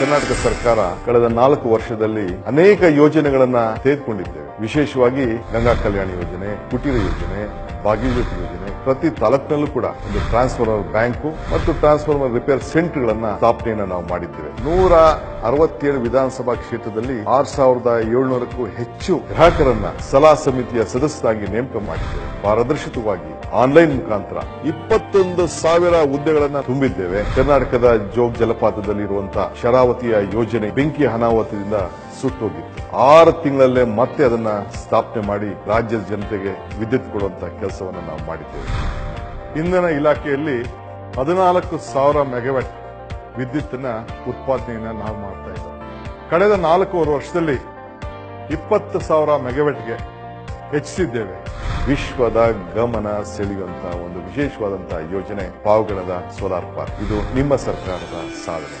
ಕರ್ನಾಟಕ ಸರ್ಕಾರ ಕಳೆದ ನಾಲ್ಕು ವರ್ಷದಲ್ಲಿ ಅನೇಕ ಯೋಜನೆಗಳನ್ನ ತೆಗೆದುಕೊಂಡಿದ್ದೇವೆ ವಿಶೇಷವಾಗಿ ಗಂಗಾ ಕಲ್ಯಾಣ ಯೋಜನೆ, ಕುಟೀರ ಯೋಜನೆ ಭಾಗೀರಥಿ ಯೋಜನೆ. ಪ್ರತಿ ತಾಲೂಕಿನಲ್ಲೂ ಕೂಡ ಒಂದು ಟ್ರಾನ್ಸ್ಫಾರ್ಮರ್ ಬ್ಯಾಂಕು ಮತ್ತು ಟ್ರಾನ್ಸ್ಫಾರ್ಮರ್ ರಿಪೇರ್ ಸೆಂಟರ್ಗಳನ್ನ ಸ್ಥಾಪನೆಯನ್ನು ನಾವು ಮಾಡಿದ್ದೇವೆ. ನೂರ ಅರವತ್ತೇಳು ವಿಧಾನಸಭಾ ಕ್ಷೇತ್ರದಲ್ಲಿ ಆರ್ ಸಾವಿರದ ಏಳ್ನೂರಕ್ಕೂ ಹೆಚ್ಚು ಗ್ರಾಹಕರನ್ನ ಸಲಹಾ ಸಮಿತಿಯ ಸದಸ್ಯರಾಗಿ ನೇಮಕ ಮಾಡಿದ್ದೇವೆ. ಪಾರದರ್ಶಕವಾಗಿ ಆನ್ಲೈನ್ ಮುಖಾಂತರ ಇಪ್ಪತ್ತೊಂದು ಸಾವಿರ ಹುದ್ದೆಗಳನ್ನ ತುಂಬಿದ್ದೇವೆ. ಕರ್ನಾಟಕದ ಜೋಗ್ ಜಲಪಾತದಲ್ಲಿ ಇರುವಂತಹ ಶರಾವತಿಯ ಯೋಜನೆ ಬೆಂಕಿ ಅನಾಹುತದಿಂದ ಸುಟ್ಟೋಗಿತ್ತು. ಆರು ತಿಂಗಳಲ್ಲೇ ಮತ್ತೆ ಅದನ್ನ ಸ್ಥಾಪನೆ ಮಾಡಿ ರಾಜ್ಯದ ಜನತೆಗೆ ವಿದ್ಯುತ್ ಕೊಡುವಂತಹ ಕೆಲಸವನ್ನು ನಾವು ಮಾಡಿದ್ದೇವೆ. ಇಂಧನ ಇಲಾಖೆಯಲ್ಲಿ ಹದಿನಾಲ್ಕು ಸಾವಿರ ಮೆಗಾವ್ಯಾಟ್ ವಿದ್ಯುತ್ತನ್ನ ಉತ್ಪಾದನೆಯನ್ನ ನಾವು ಮಾಡ್ತಾ ಇದ್ದೇವೆ. ಕಳೆದ ನಾಲ್ಕೂವರೆ ವರ್ಷದಲ್ಲಿ ಇಪ್ಪತ್ತು ಸಾವಿರ ಮೆಗಾವ್ಯಾಟ್ಗೆ ಹೆಚ್ಚಿಸಿದ್ದೇವೆ. ವಿಶ್ವದ ಗಮನ ಸೆಳೆಯುವಂತಹ ಒಂದು ವಿಶೇಷವಾದಂತಹ ಯೋಜನೆ ಪಾವಗಡದ ಸೋಲಾರ್ ಪಾರ್ಕ್ ಇದು ನಿಮ್ಮ ಸರ್ಕಾರದ ಸಾಧನೆ.